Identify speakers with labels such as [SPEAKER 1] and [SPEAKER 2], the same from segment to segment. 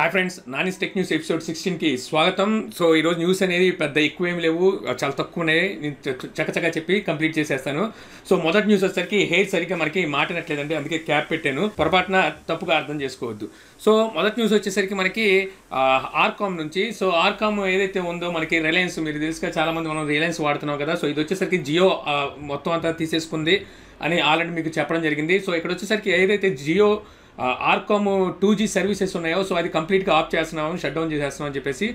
[SPEAKER 1] Hi friends Nani's tech news episode సిక్స్టీన్కి స్వాగతం. So ఈరోజు news అనేది పెద్ద ఎక్కువ ఏమి లేవు చాలా తక్కువనే నేను చ- చకచకా చెప్పి కంప్లీట్ చేసేస్తాను. సో మొదటి న్యూస్ వచ్చేసరికి హెయిర్ సరిగ్గా మనకి మాటనట్లేదండి అందుకే క్యాప్ పెట్టాను. పొరపాటున తప్పుగా అర్థం చేసుకోవద్దు. సో మొదటి న్యూస్ వచ్చేసరికి మనకి ఆర్కామ్ నుంచి. సో ఆర్కామ్ ఏదైతే ఉందో మనకి రిలయన్స్ మీరు తెలుసుగా చాలామంది మనం రిలయన్స్ వాడుతున్నాం కదా. సో ఇది వచ్చేసరికి జియో మొత్తం అంతా తీసేసుకుంది అని ఆల్రెడీ మీకు చెప్పడం జరిగింది. సో ఇక్కడ వచ్చేసరికి ఏదైతే Jio RCom two G services ఉన్నాయో సో అది కంప్లీట్గా ఆఫ్ చేస్తున్నాము షట్ డౌన్ చేసేస్తున్నాం అని చెప్పేసి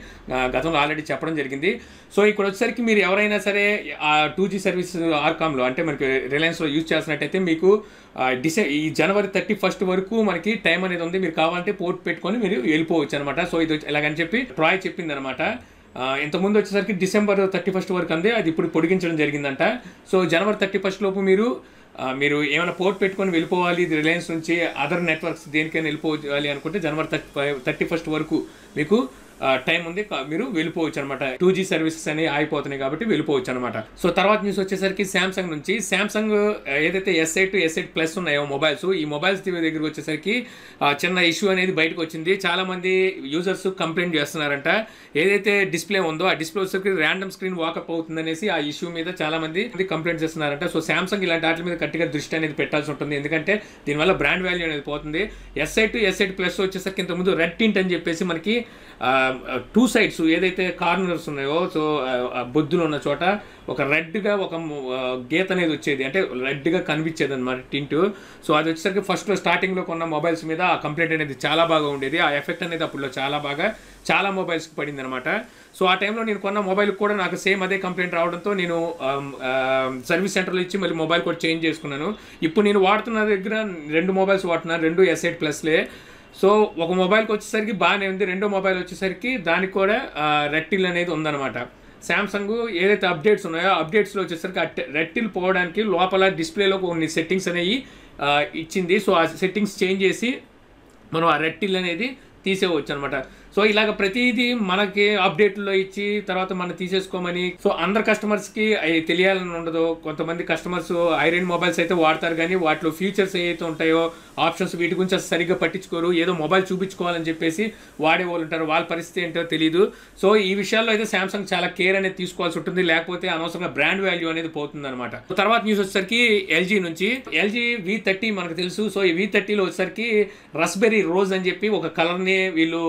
[SPEAKER 1] గతంలో ఆల్రెడీ చెప్పడం జరిగింది. సో ఇక్కడ వచ్చేసరికి మీరు ఎవరైనా సరే ఆ టూ జీ సర్వీస్ ఆర్కామ్లో అంటే మనకి రిలయన్స్లో యూజ్ చేస్తున్నట్టయితే మీకు డిసే డిసె ఈ జనవరి థర్టీ ఫస్ట్ వరకు మనకి టైం అనేది ఉంది. మీరు కావాలంటే పోర్ట్ పెట్టుకొని మీరు వెళ్ళిపోవచ్చు అనమాట సో ఇది ఎలాగని చెప్పి ట్రాయ్ చెప్పింది అనమాట ఇంతకుముందు వచ్చేసరికి డిసెంబర్ థర్టీ ఫస్ట్ వరకు అంది అది ఇప్పుడు పొడిగించడం జరిగిందంట. సో జనవరి థర్టీ ఫస్ట్ లోపు మీరు మీరు ఏమైనా పోర్ట్ పెట్టుకొని వెళ్ళిపోవాలి ఇది రిలయన్స్ నుంచి అదర్ నెట్వర్క్స్ దేనికైనా వెళ్ళిపోవాలి అనుకుంటే జనవరి థర్టీ థర్టీ ఫస్ట్ వరకు మీకు టైం ఉంది మీరు వెళ్ళిపోవచ్చు అనమాట టూ జీ సర్వీసెస్ అనేవి ఆగిపోతున్నాయి కాబట్టి వెళ్ళిపోవచ్చు అనమాట సో తర్వాత న్యూస్ వచ్చేసరికి శాంసంగ్ నుంచి. శాంసంగ్ ఏదైతే S eight S eight plus ఉన్నాయో మొబైల్స్ ఈ మొబైల్స్ దగ్గరికి వచ్చేసరికి చిన్న ఇష్యూ అనేది బయటకు వచ్చింది. చాలామంది యూజర్స్ కంప్లైంట్ చేస్తున్నారంట. ఏదైతే డిస్ప్లే ఉందో ఆ డిస్ప్లే వచ్చేసరికి ర్యాండమ్ స్క్రీన్ వాకప్ అవుతుంది అనేసి ఆ ఇష్యూ మీద చాలా మంది కంప్లైంట్ చేస్తున్నారంట. సో శాంసంగ్ ఇలాంటి వాటి మీద గట్టిగా దృష్టి అనేది పెట్టాల్సి ఉంటుంది. ఎందుకంటే దీనివల్ల బ్రాండ్ వాల్యూ అనేది పోతుంది. S eight S eight plus వచ్చేసరికి ఇంతకుముందు రెడ్ టింట్ అని చెప్పేసి మనకి టూ సైడ్స్ ఏదైతే కార్నర్స్ ఉన్నాయో సో బొద్దులు ఉన్న చోట ఒక రెడ్గా ఒక గీత అనేది వచ్చేది. అంటే రెడ్గా కనిపించేది అనమాట టింట్. సో అది వచ్చేసరికి ఫస్ట్లో స్టార్టింగ్లో కొన్న మొబైల్స్ మీద ఆ కంప్లైంట్ అనేది చాలా బాగా ఉండేది. ఆ ఎఫెక్ట్ అనేది అప్పుడు చాలా బాగా చాలా మొబైల్స్కి పడింది అనమాట సో ఆ టైంలో నేను కొన్న మొబైల్ కూడా నాకు సేమ్ అదే కంప్లైంట్ రావడంతో నేను సర్వీస్ సెంటర్లో ఇచ్చి మళ్ళీ మొబైల్ కూడా చేంజ్ చేసుకున్నాను. ఇప్పుడు నేను వాడుతున్న దగ్గర రెండు మొబైల్స్ వాడుతున్నాను రెండు ఎస్ఐట్ ప్లస్లే. సో ఒక మొబైల్కి వచ్చేసరికి బాగానే ఉంది. రెండో మొబైల్ వచ్చేసరికి దానికి కూడా రెట్టిల్ అనేది ఉందన్నమాట. శాంసంగ్ ఏదైతే అప్డేట్స్ ఉన్నాయో అప్డేట్స్లో వచ్చేసరికి ఆ రెట్టిల్ పోవడానికి లోపల డిస్ప్లేలో కొన్ని సెట్టింగ్స్ అనేవి ఇచ్చింది. సో ఆ సెట్టింగ్స్ చేంజ్ చేసి మనం ఆ రెట్టిల్ అనేది తీసేవచ్చు అనమాట సో ఇలాగ ప్రతిదీ మనకి అప్డేట్లో ఇచ్చి తర్వాత మనం తీసేసుకోమని సో అందరు కస్టమర్స్కి అవి తెలియాలని ఉండదు. కొంతమంది కస్టమర్స్ ఐరన్ మొబైల్స్ అయితే వాడతారు కానీ వాటిలో ఫీచర్స్ ఏవైతే ఉంటాయో ఆప్షన్స్ వీటి గురించి అసలు సరిగ్గా పట్టించుకోరు. ఏదో మొబైల్ చూపించుకోవాలని చెప్పేసి వాడే వాళ్ళు ఉంటారు. వాళ్ళ పరిస్థితి ఏంటో తెలియదు సో ఈ విషయాల్లో అయితే శాంసంగ్ చాలా కేర్ అనేది తీసుకోవాల్సి ఉంటుంది. లేకపోతే అనవసరంగా బ్రాండ్ వాల్యూ అనేది పోతుంది అనమాట తర్వాత న్యూస్ వచ్చేసరికి ఎల్జీ నుంచి. ఎల్జీ వి థర్టీ మనకు తెలుసు. సో ఈ వి థర్టీలో వచ్చేసరికి రస్బెరీ రోజ్ అని చెప్పి ఒక కలర్ని వీళ్ళు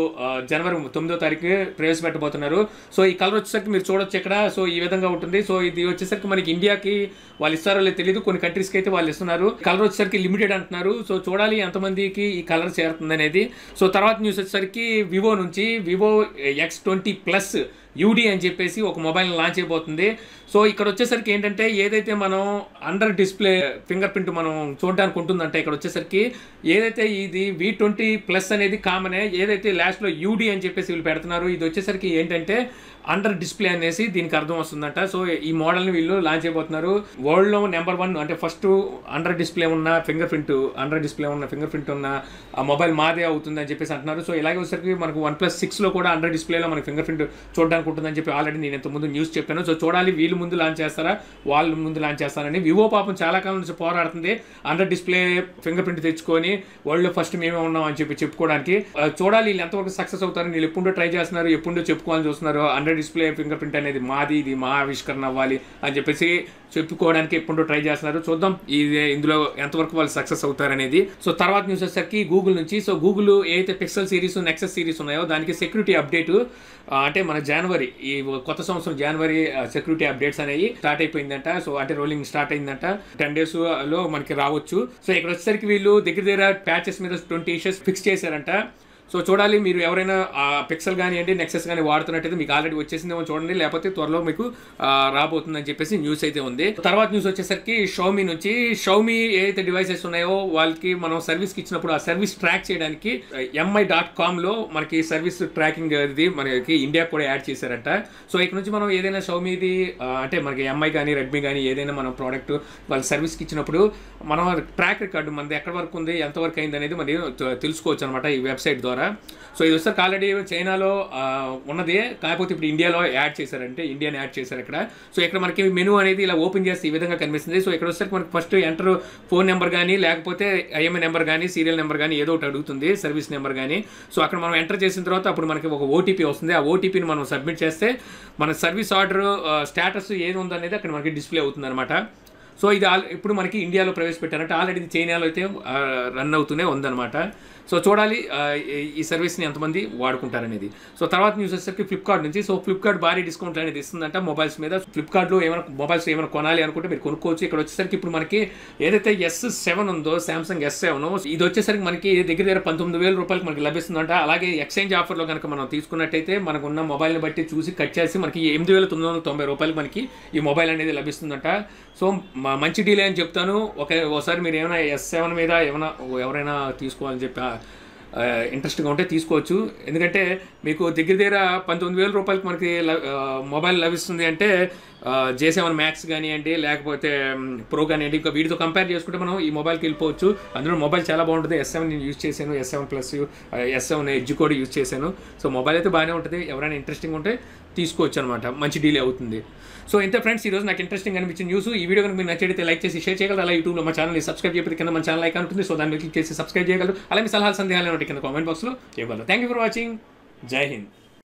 [SPEAKER 1] జనవరి తొమ్మిదో తారీఖు ప్రవేశపెట్టబోతున్నారు. సో ఈ కలర్ వచ్చేసరికి మీరు చూడొచ్చు ఇక్కడ. సో ఈ విధంగా ఉంటుంది. సో ఇది వచ్చేసరికి మనకి ఇండియాకి వాళ్ళు ఇస్తారో లేదు తెలియదు కొన్ని కంట్రీస్కి అయితే వాళ్ళు ఇస్తున్నారు. కలర్ వచ్చేసరికి లిమిటెడ్ అంటున్నారు. సో చూడాలి ఎంతమందికి ఈ కలర్ చేరుతుంది అనేది సో తర్వాత న్యూస్ వచ్చేసరికి వివో నుంచి Vivo X twenty plus U D అని చెప్పేసి ఒక మొబైల్ లాంచ్ అయిపోతుంది సో ఇక్కడ వచ్చేసరికి ఏంటంటే ఏదైతే మనం అండర్ డిస్ప్లే ఫింగర్ ప్రింట్ మనం చూడడానికి ఉంటుందంటే ఇక్కడ వచ్చేసరికి ఏదైతే ఇది వి ట్వంటీ ప్లస్ అనేది కామనే ఏదైతే లాస్ట్లో యూడి అని చెప్పేసి వీళ్ళు పెడుతున్నారు ఇది వచ్చేసరికి ఏంటంటే అండర్ డిస్ప్లే అనేసి దీనికి అర్థం వస్తుందంట. సో ఈ మోడల్ని వీళ్ళు లాంచ్ అయిపోతున్నారు వరల్డ్లో నెంబర్ వన్ అంటే ఫస్ట్ అండర్ డిస్ప్లే ఉన్న ఫింగర్ ప్రింట్ అండర్ డిస్ప్లే ఉన్న ఫింగర్ ప్రింట్ ఉన్న ఆ మొబైల్ మాదే అవుతుంది అని చెప్పేసి అంటున్నారు. సో ఇలాగే వచ్చేసరికి మనకు వన్ ప్లస్ సిక్స్లో కూడా అండర్ డిస్ప్లేలో మనకి ఫింగర్ ప్రింట్ చూడడానికి అనుకుంటుందని చెప్పి ఆల్రెడీ నేను ఇంత ముందు న్యూస్ చెప్పాను. సో చూడాలి వీళ్ళు ముందు లాంచ్ చేస్తారా? వాళ్ళు ముందు లాంచ్ చేస్తారని. వివో పాపం చాలా కాలం నుంచి పోరాడుతుంది. అండర్ డిస్ప్లే ఫింగర్ ప్రింట్ తెచ్చుకొని వరల్డ్లో ఫస్ట్ మేమే ఉన్నాం అని చెప్పి చెప్పుకోవడానికి. Uh, చూడాలి వీళ్ళు ఎంతవరకు సక్సెస్ అవుతారు వీళ్ళు ఎప్పుడో ట్రై చేస్తున్నారు ఎప్పుడో చెప్పుకోవాలని చూస్తున్నారు. అండర్ డిస్ప్లే ఫింగర్ ప్రింట్ అనేది మాది ఇది మా ఆవిష్కరణ అవ్వాలి అని చెప్పేసి చెప్పుకోవడానికి ఎప్పుడు ట్రై చేస్తున్నారు. చూద్దాం ఇది ఇందులో ఎంతవరకు వాళ్ళు సక్సెస్ అవుతారనేది. సో తర్వాత న్యూస్ వచ్చేసరికి గూగుల్ నుంచి. సో గూగుల్ ఏదైతే పిక్సెల్ సిరీస్ నెక్సెస్ సిరీస్ ఉన్నాయో దానికి సెక్యూరిటీ అప్డేట్ అంటే మన జనవరి ఈ కొత్త సంవత్సరం జనవరి సెక్యూరిటీ అప్డేట్స్ అనేవి స్టార్ట్ అయిపోయిందంట. సో అంటే రోలింగ్ స్టార్ట్ అయిందంట. టెన్ డేస్లో మనకి రావచ్చు. సో ఇక్కడ వచ్చేసరికి వీళ్ళు దగ్గర దగ్గర ప్యాచెస్ మీద ట్వంటీ ఇష్యూస్ ఫిక్స్ చేశారంట. సో చూడాలి మీరు ఎవరైనా ఆ పిక్సెల్ కానివ్వండి నెక్సెస్ కానీ వాడుతున్నట్టయితే మీకు ఆల్రెడీ వచ్చేసిందేమో చూడండి లేకపోతే త్వరలో మీకు రాబోతుందని చెప్పేసి న్యూస్ అయితే ఉంది. తర్వాత న్యూస్ వచ్చేసరికి షౌమీ నుంచి షౌమీ ఏదైతే డివైసెస్ ఉన్నాయో వాళ్ళకి మనం సర్వీస్కి ఇచ్చినప్పుడు ఆ సర్వీస్ ట్రాక్ చేయడానికి ఎంఐ డాట్ కామ్లో మనకి సర్వీస్ ట్రాకింగ్ ఇది మనకి ఇండియా కూడా యాడ్ చేశారంట. సో ఇక్కడ నుంచి మనం ఏదైనా షౌమీది అంటే మనకి ఎంఐ కానీ రెడ్మీ కానీ ఏదైనా మనం ప్రోడక్ట్ వాళ్ళ సర్వీస్కి ఇచ్చినప్పుడు మనం ట్రాక్ రికార్డు మనది ఎక్కడి వరకు ఉంది ఎంతవరకు అయింది అనేది మరి తెలుసుకోవచ్చు అనమాట ఈ వెబ్సైట్ ద్వారా. ద్వారా. సో ఇది వచ్చేసరికి ఆల్రెడీ చైనాలో ఉన్నదే. కాకపోతే ఇప్పుడు ఇండియాలో యాడ్ చేశారంటే ఇండియాని యాడ్ చేశారు ఇక్కడ సో ఇక్కడ మనకి మెనూ అనేది ఇలా ఓపెన్ చేస్తే ఈ విధంగా కనిపిస్తుంది. సో ఇక్కడ వచ్చేసరికి మనకి ఫస్ట్ ఎంటర్ ఫోన్ నెంబర్ కానీ లేకపోతే ఐఎంఐ నెంబర్ కానీ సీరియల్ నెంబర్ కానీ ఏదో ఒకటి అడుగుతుంది సర్వీస్ నెంబర్ కానీ సో అక్కడ మనం ఎంటర్ చేసిన తర్వాత అప్పుడు మనకి ఒక ఓటీపీ వస్తుంది. ఆ ఓటీపీని మనం సబ్మిట్ చేస్తే మన సర్వీస్ ఆర్డర్ స్టేటస్ ఏది ఉందనేది అక్కడ మనకి డిస్ప్లే అవుతుంది అనమాట సో ఇది ఆల్ ఇప్పుడు మనకి ఇండియాలో ప్రవేశపెట్టారంటే ఆల్రెడీ ఇది చైనాలో అయితే రన్ అవుతూనే ఉందన్నమాట. సో చూడాలి ఈ- ఈ సర్వీస్ని ఎంతమంది వాడుకుంటారనేది. సో తర్వాత న్యూస్ వచ్చేసరికి ఫ్లిప్కార్ట్ నుంచి. సో ఫ్లిప్కార్ట్ భారీ డిస్కౌంట్ అనేది ఇస్తుందంట మొబైల్స్ మీద. ఫ్లిప్కార్ట్లో ఏమైనా మొబైల్స్ ఏమైనా కొనాలి అనుకుంటే మీరు కొనుక్కోవచ్చు. ఇక్కడ వచ్చేసరికి ఇప్పుడు మనకి ఏదైతే ఎస్ సెవెన్ ఉందో సామ్సంగ్ ఎస్ సెవెన్ ఇది వచ్చేసరికి మనకి దగ్గర దగ్గర పంతొమ్మిది వేల రూపాయలకి మనకి లభిస్తుందంట. అలాగే ఎక్స్చేంజ్ ఆఫర్లో కనుక మనం తీసుకున్నట్టయితే మనకు ఉన్న మొబైల్ని బట్టి చూసి కట్ చేసి మనకి ఎనిమిది వేల తొమ్మిది వందల తొంభై రూపాయలకి మనకి ఈ మొబైల్ అనేది లభిస్తుందంట. సో మ- మంచి డీలే అని చెప్తాను. ఒక ఒకసారి మీరు ఏమైనా ఎస్ సెవెన్ మీద ఏమైనా ఎవరైనా తీసుకోవాలని చెప్పి ఇంట్రెస్ట్గా ఉంటే తీసుకోవచ్చు. ఎందుకంటే మీకు దగ్గర దగ్గర పంతొమ్మిది వేల రూపాయలకి మనకి మొబైల్ లభిస్తుంది అంటే జే సెవెన్ మ్యాక్స్ కానివ్వండి లేకపోతే ప్రో కానివ్వండి ఇంకా వీటితో కంపేర్ చేసుకుంటే మనం ఈ మొబైల్కి వెళ్ళిపోవచ్చు. అందులో మొబైల్ చాలా బాగుంటుంది. ఎస్ సెవెన్ నేను యూజ్ చేశాను. S seven plus S seven edge కూడా యూజ్ చేశాను. సో మొబైల్ అయితే బాగానే ఉంటుంది. ఎవరైనా ఇంట్రెస్టింగ్ ఉంటే తీసుకోవచ్చు అనమాట మంచి డీల్ అవుతుంది. సో ఇంత ఫ్రెండ్స్ ఈరోజు నాకు ఇంట్రెస్టింగ్ అనిపించిన న్యూస్ ఈ వీడియో కనుక మీరు నచ్చితే లైక్ చేసి షేర్ చేయగలరు. అలా యూట్యూబ్లో మా ఛానల్ని సబ్స్క్రైబ్ చేయకపోతే కింద మన ఛానల్ లైక్ ఉంటుంది. సో దాన్ని క్లిక్ చేసి సబ్స్క్రైబ్ చేయగలరు. అలా మీ సలహాలు సందేహాలు కింద కామెంట్ బాక్స్లో ఇవ్వగలరు. థ్యాంక్ యూ ఫర్ వాచింగ్ జై హింద్.